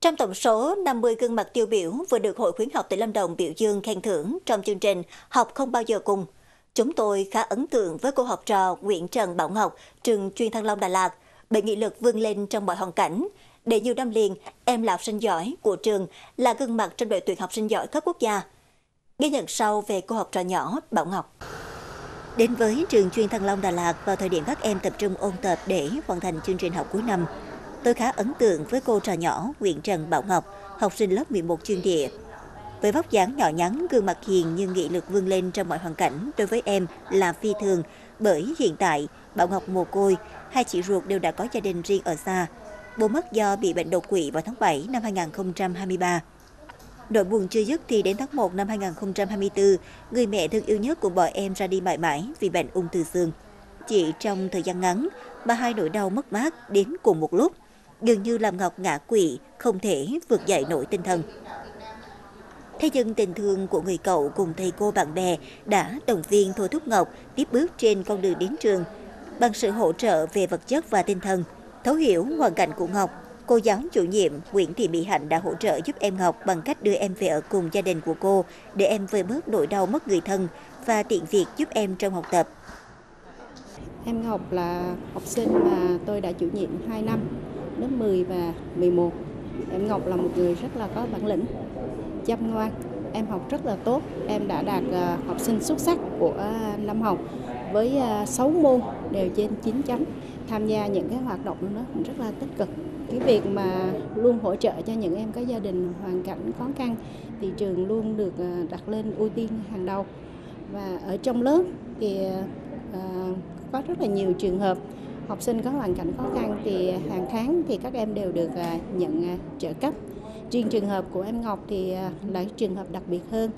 Trong tổng số 50 gương mặt tiêu biểu vừa được Hội khuyến học tỉnh Lâm Đồng biểu dương khen thưởng trong chương trình Học không bao giờ cùng, chúng tôi khá ấn tượng với cô học trò Nguyễn Trần Bảo Ngọc, trường chuyên Thăng Long Đà Lạt, bởi nghị lực vươn lên trong mọi hoàn cảnh. Để nhiều năm liền, em là học sinh giỏi của trường, là gương mặt trong đội tuyển học sinh giỏi cấp quốc gia. Ghi nhận sau về cô học trò nhỏ Bảo Ngọc. Đến với trường chuyên Thăng Long Đà Lạt vào thời điểm các em tập trung ôn tập để hoàn thành chương trình học cuối năm, tôi khá ấn tượng với cô trò nhỏ Nguyễn Trần Bảo Ngọc, học sinh lớp 11 chuyên địa. Với vóc dáng nhỏ nhắn, gương mặt hiền nhưng nghị lực vươn lên trong mọi hoàn cảnh đối với em là phi thường, bởi hiện tại Bảo Ngọc mồ côi, hai chị ruột đều đã có gia đình riêng ở xa. Bố mất do bị bệnh đột quỵ vào tháng 7 năm 2023. Nỗi buồn chưa dứt thì đến tháng 1 năm 2024, người mẹ thương yêu nhất của bọn em ra đi mãi mãi vì bệnh ung thư xương. Chỉ trong thời gian ngắn mà hai nỗi đau mất mát đến cùng một lúc, dường như làm Ngọc ngã quỵ, không thể vượt dậy nổi tinh thần. Thế nhưng tình thương của người cậu cùng thầy cô bạn bè đã động viên thôi thúc Ngọc tiếp bước trên con đường đến trường. Bằng sự hỗ trợ về vật chất và tinh thần, thấu hiểu hoàn cảnh của Ngọc, cô giáo chủ nhiệm Nguyễn Thị Mỹ Hạnh đã hỗ trợ giúp em Ngọc bằng cách đưa em về ở cùng gia đình của cô để em vơi bớt nỗi đau mất người thân và tiện việc giúp em trong học tập. Em Ngọc là học sinh mà tôi đã chủ nhiệm 2 năm, lớp 10 và 11. Em Ngọc là một người rất là có bản lĩnh, chăm ngoan, em học rất là tốt, em đã đạt ờ, học sinh xuất sắc của ờ, năm học với ờ, 6 môn đều trên 9 chấm, tham gia những cái hoạt động đó rất là tích cực. Cái việc mà luôn hỗ trợ cho những em có gia đình hoàn cảnh khó khăn thì trường luôn được đặt lên ưu tiên hàng đầu. Và ở trong lớp thì có rất là nhiều trường hợp học sinh có hoàn cảnh khó khăn thì hàng tháng thì các em đều được à, nhận à, trợ cấp Riêng trường hợp của em Ngọc thì à, là trường hợp đặc biệt hơn.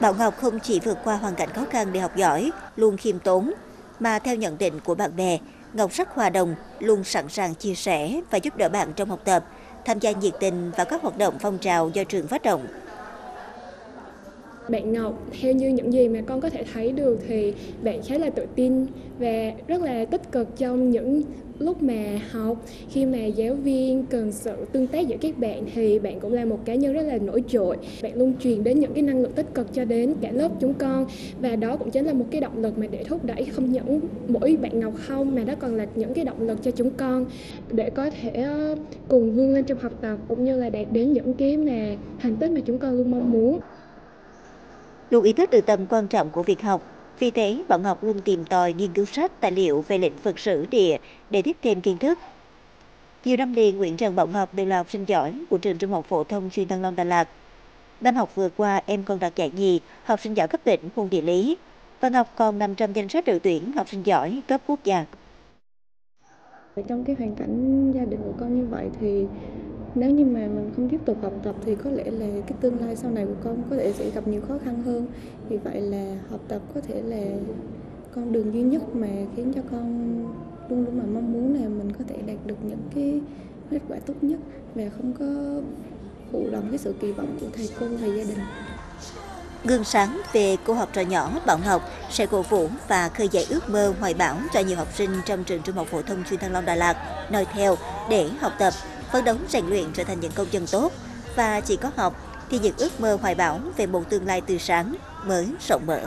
Bảo Ngọc không chỉ vượt qua hoàn cảnh khó khăn để học giỏi, luôn khiêm tốn, mà theo nhận định của bạn bè, Ngọc rất hòa đồng, luôn sẵn sàng chia sẻ và giúp đỡ bạn trong học tập, tham gia nhiệt tình vào các hoạt động phong trào do trường phát động. Bạn Ngọc, theo như những gì mà con có thể thấy được thì bạn khá là tự tin và rất là tích cực trong những lúc mà học. Khi mà giáo viên cần sự tương tác giữa các bạn thì bạn cũng là một cá nhân rất là nổi trội. Bạn luôn truyền đến những cái năng lượng tích cực cho đến cả lớp chúng con và đó cũng chính là một cái động lực mà để thúc đẩy không những mỗi bạn Ngọc không mà đó còn là những cái động lực cho chúng con. Để có thể ờ, cùng vươn lên trong học tập cũng như là đạt đến những cái mà thành tích mà chúng con luôn mong muốn luôn ý thức được tầm quan trọng của việc học vì thế, Bảo Ngọc luôn tìm tòi nghiên cứu sách, tài liệu về lĩnh vực sử địa để tiếp thêm kiến thức. Nhiều năm liền, Nguyễn Trần Bảo Ngọc đều là học sinh giỏi của trường Trung học phổ thông chuyên Thăng Long Đà Lạt. Năm học vừa qua, em còn đạt giải nhì học sinh giỏi cấp tỉnh môn địa lý và Ngọc còn nằm trong danh sách đội tuyển học sinh giỏi cấp quốc gia. Trong cái hoàn cảnh gia đình của con như vậy thì nếu như mà mình không tiếp tục học tập thì có lẽ là cái tương lai sau này của con có thể sẽ gặp nhiều khó khăn hơn. Vì vậy là học tập có thể là con đường duy nhất mà khiến cho con luôn luôn mà mong muốn là mình có thể đạt được những cái kết quả tốt nhất và không có phụ lòng cái sự kỳ vọng của thầy cô và gia đình. Gương sáng về cô học trò nhỏ Bảo Ngọc sẽ cổ vũ và khơi dậy ước mơ, hoài bão cho nhiều học sinh trong trường trung học phổ thông chuyên Thăng Long Đà Lạt, noi theo để học tập phấn đấu rèn luyện trở thành những công dân tốt và chỉ có học thì những ước mơ hoài bão về một tương lai tươi sáng mới rộng mở.